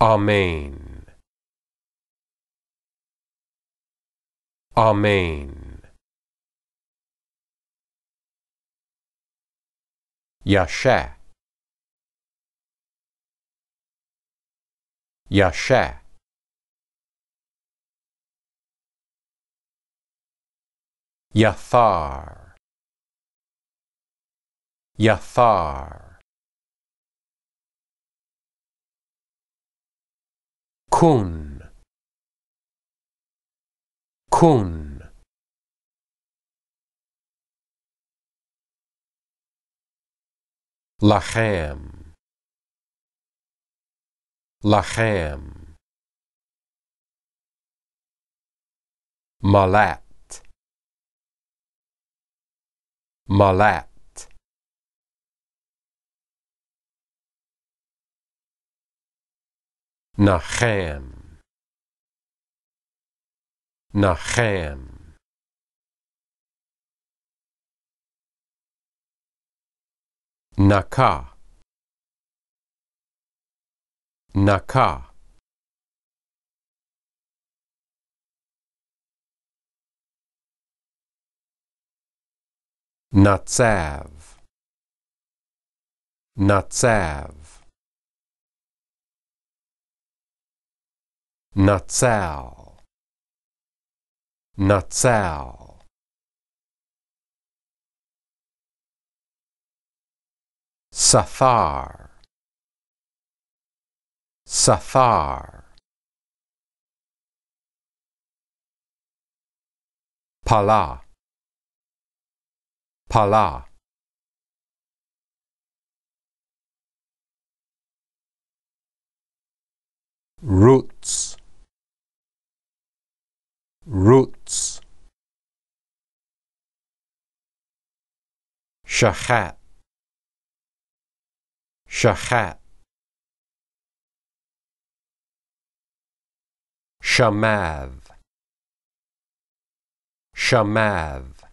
Amen. Amen. Yasha. Yasha. Yathar. Yathar. Kun. Kun. Lachem. Lachem. Malat. Malat. Nachem. Nachem. Naka. Naka. Natsav. Natsav. Natsal. Natsal. Sathar. Sathar. Pala. Pala. Roots. Roots. Shachat. Shachat. Shamav. Shamav.